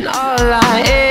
All I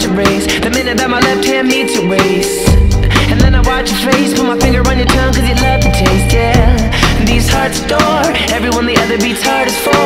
start to race. The minute that my left hand meets your waist. And then I watch your face Put my finger on your tongue cause you love the taste, yeah. These hearts adore Everyone the other beats hard as for.